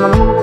mama mama